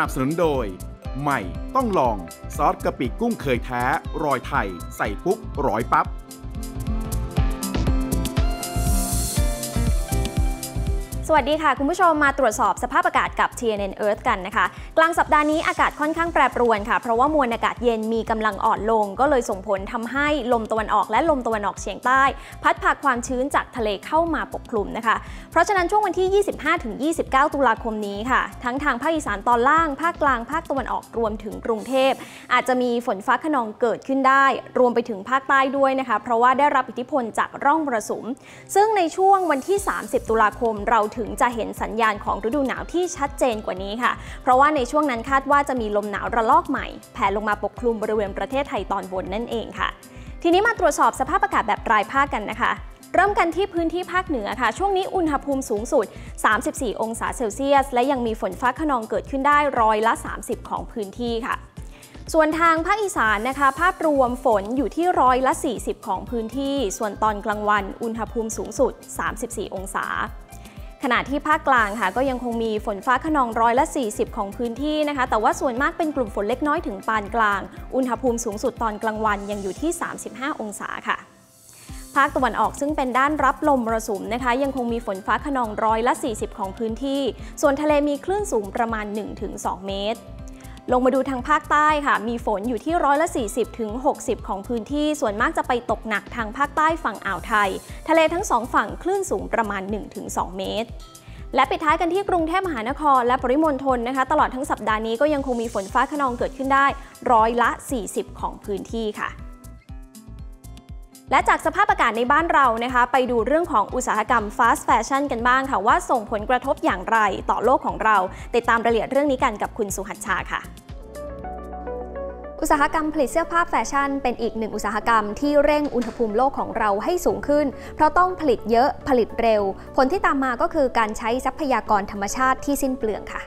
นับสนุนโดย ใหม่ต้องลอง ซอสกะปิกุ้งเคยแท้ รอยไทย ใส่ปุ๊บร้อยปั๊บ สวัสดีค่ะ คุณผู้ชมมาตรวจสอบสภาพอากาศกับ TNN Earth กันนะคะ กลางสัปดาห์นี้อากาศค่อนข้างแปรปรวนค่ะ เพราะว่ามวลอากาศเย็นมีกำลังอ่อนลง ก็เลยส่งผลทำให้ลมตะวันออกและลมตะวันออกเฉียงใต้ พัดพาความชื้นจากทะเลเข้ามาปกคลุมนะคะ เพราะฉะนั้นช่วงวันที่ 25-29 ตุลาคมนี้ค่ะ ทั้งทางภาคอีสานตอนล่าง ภาคกลาง ภาคตะวันออกรวมถึงกรุงเทพ อาจจะมีฝนฟ้าขนองเกิดขึ้นได้ รวมไปถึงภาคใต้ด้วยนะคะ เพราะว่าได้รับอิทธิพลจากร่องมรสุม ซึ่งในช่วงวันที่ 30 ตุลาคมเราถึงจะเห็นสัญญาณของฤดูหนาวที่ชัดเจนกว่านี้ค่ะ เพราะว่าในช่วงนั้นคาดว่าจะมีลมหนาวระลอกใหม่แผ่ลงมาปกคลุมบริเวณประเทศไทยตอนบนนั่นเองค่ะ ทีนี้มาตรวจสอบสภาพอากาศแบบรายภาคกันนะคะเริ่มกันที่พื้นที่ภาคเหนือค่ะ ช่วงนี้อุณหภูมิสูงสุด 34 องศาเซลเซียส และยังมีฝนฟ้าขนองเกิดขึ้นได้ร้อยละ 30 ของพื้นที่ค่ะ ส่วนทางภาคอีสานนะคะ ภาพรวมฝนอยู่ที่ร้อยละ 40 ของพื้นที่ ส่วนตอนกลางวันอุณหภูมิสูงสุด 34 องศา ขณะที่ภาคกลางค่ะก็ยังคงมีฝนฟ้าขนองร้อยละ 40 ของพื้นที่นะคะ แต่ว่าส่วนมากเป็นกลุ่มฝนเล็กน้อยถึงปานกลาง อุณหภูมิสูงสุดตอนกลางวันยังอยู่ที่ 35 องศาค่ะ ภาคตะวันออกซึ่งเป็นด้านรับลมมรสุมนะคะ ยังคงมีฝนฟ้าขนองร้อยละ 40 ของพื้นที่ ส่วนทะเลมีคลื่นสูงประมาณ 1-2 เมตร ลงมาดูทางภาคใต้ค่ะ มีฝนอยู่ที่ร้อยละ 40ถึง60 ของพื้นที่ ส่วนมากจะไปตกหนักทางภาคใต้ฝั่งอ่าวไทย ทะเลทั้งสองฝั่งคลื่นสูงประมาณ 1-2 เมตร และปิดท้ายกันที่กรุงเทพมหานครและปริมณฑลนะคะ ตลอดทั้งสัปดาห์นี้ก็ยังคงมีฝนฟ้าขนองเกิดขึ้นได้ร้อยละ 40 ของพื้นที่ค่ะ และจากสภาพอากาศในบ้านเรานะคะไปดูเรื่องของอุตสาหกรรมฟาสต์แฟชั่นกันบ้างค่ะ ว่าส่งผลกระทบอย่างไรต่อโลกของเรา ติดตามรายละเอียดเรื่องนี้กันกับคุณสุหัชชาค่ะอุตสาหกรรมผลิตเสื้อผ้าแฟชั่นเป็นอีกหนึ่งอุตสาหกรรมที่เร่งอุณหภูมิโลกของเราให้สูงขึ้น เพราะต้องผลิตเยอะผลิตเร็ว ผลที่ตามมาก็คือการใช้ทรัพยากรธรรมชาติที่สิ้นเปลืองค่ะ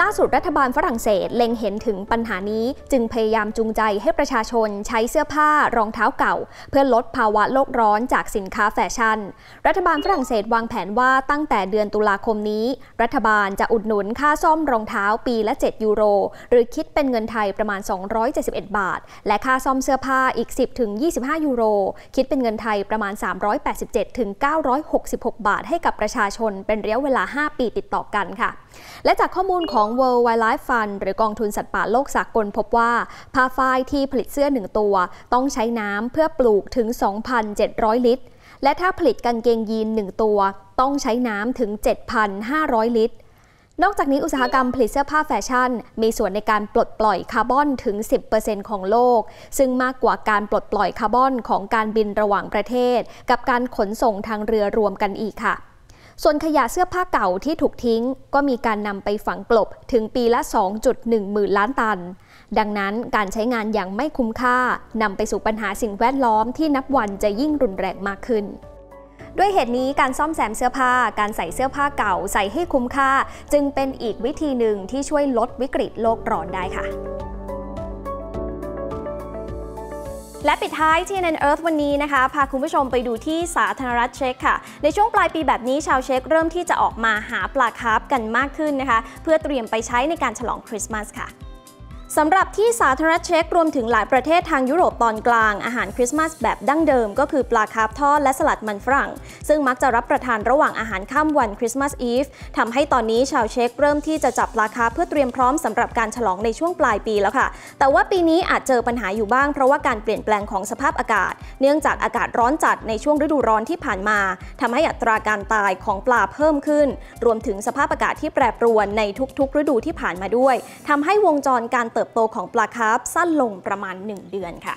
ล่าสุดรัฐบาลฝรั่งเศสเล็งเห็นถึงปัญหานี้ จึงพยายามจูงใจให้ประชาชนใช้เสื้อผ้ารองเท้าเก่า เพื่อลดภาวะโลกร้อนจากสินค้าแฟชั่น รัฐบาลฝรั่งเศสวางแผนว่าตั้งแต่เดือนตุลาคมนี้ รัฐบาลจะอุดหนุนค่าซ่อมรองเท้าปีละ 7 ยูโร หรือคิดเป็นเงินไทยประมาณ 271 บาท และค่าซ่อมเสื้อผ้าอีก 10ถึง25 ยูโร คิดเป็นเงินไทยประมาณ 387ถึง966 บาท ให้กับประชาชนเป็นระยะเวลา 5 ปีติดต่อกันค่ะ และจากข้อมูลของ World Wildlife Fund หรือกองทุนสัตว์ป่าโลกสากลพบว่าผ้าฝ้ายที่ผลิตเสื้อหนึ่งตัว ต้องใช้น้ำเพื่อปลูกถึง 2,700 ลิตร และถ้าผลิตกางเกงยีนหนึ่งตัว ต้องใช้น้ำถึง 7,500 ลิตร นอกจากนี้อุตสาหกรรมผลิตเสื้อผ้าแฟชั่น มีส่วนในการปลดปล่อยคาร์บอนถึง 10%ของโลก ซึ่งมากกว่าการปลดปล่อยคาร์บอนของการบินระหว่างประเทศ กับการขนส่งทางเรือรวมกันอีกค่ะ ส่วนขยะเสื้อผ้าเก่าที่ถูกทิ้ง ก็มีการนำไปฝังกลบถึงปีละ 2.1 หมื่นล้านตัน ดังนั้นการใช้งานอย่างไม่คุ้มค่านำไปสู่ปัญหาสิ่งแวดล้อมที่นับวันจะยิ่งรุนแรงมากขึ้นด้วยเหตุนี้การซ่อมแซมเสื้อผ้า การใส่เสื้อผ้าเก่าใส่ให้คุ้มค่า จึงเป็นอีกวิธีหนึ่งที่ช่วยลดวิกฤตโลกร้อนได้ค่ะ และปิดท้าย TNN Earth วันนี้นะคะ พาคุณผู้ชมไปดูที่สาธารณรัฐเช็กค่ะ ในช่วงปลายปีแบบนี้ชาวเช็กเริ่มที่จะออกมาหาปลาคาร์ฟกันมากขึ้นนะคะ เพื่อเตรียมไปใช้ในการฉลองคริสต์มาสค่ะ สำหรับที่สาธารณรัฐเช็กรวมถึงหลายประเทศทางยุโรปตอนกลาง อาหารคริสต์มาสแบบดั้งเดิมก็คือปลาคาร์ฟทอดและสลัดมันฝรั่ง ซึ่งมักจะรับประทานระหว่างอาหารค่ำวันคริสต์มาสอีฟทำให้ตอนนี้ชาวเช็กเริ่มที่จะจับปลาคาร์ฟเพื่อเตรียมพร้อมสำหรับการฉลองในช่วงปลายปีแล้วค่ะ แต่ว่าปีนี้อาจเจอปัญหาอยู่บ้างเพราะว่าการเปลี่ยนแปลงของสภาพอากาศ เนื่องจากอากาศร้อนจัดในช่วงฤดูร้อนที่ผ่านมาทำให้อัตราการตายของปลาเพิ่มขึ้น รวมถึงสภาพอากาศที่แปรปรวนในทุกๆ ฤดูที่ผ่านมาด้วยทำให้วงจรการเติบโตของปลาคาร์ฟสั้นลงประมาณ 1 เดือนค่ะ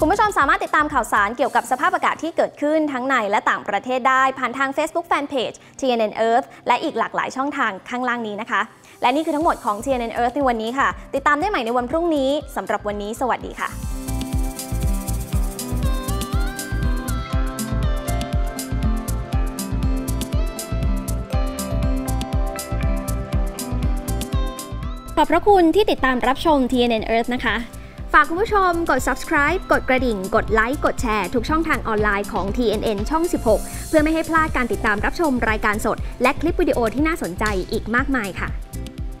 คุณผู้ชมสามารถติดตามข่าวสารเกี่ยวกับสภาพอากาศที่เกิดขึ้นทั้งในและต่างประเทศได้ผ่านทาง Facebook Fanpage TNN Earth และอีกหลากหลายช่องทางข้างล่างนี้นะคะ และนี่คือทั้งหมดของ TNN Earth ในวันนี้ค่ะ ติดตามได้ใหม่ในวันพรุ่งนี้สำหรับวันนี้ สวัสดีค่ะ ขอบพระคุณที่ติดตามรับชม TNN Earth นะคะ ฝากคุณผู้ชมกด subscribe กดกระดิ่ง กดไลค์ กดแชร์ทุกช่องทางออนไลน์ของ TNN ช่อง 16 เพื่อไม่ให้พลาดการติดตามรับชมรายการสด และคลิปวิดีโอที่น่าสนใจอีกมากมายค่ะ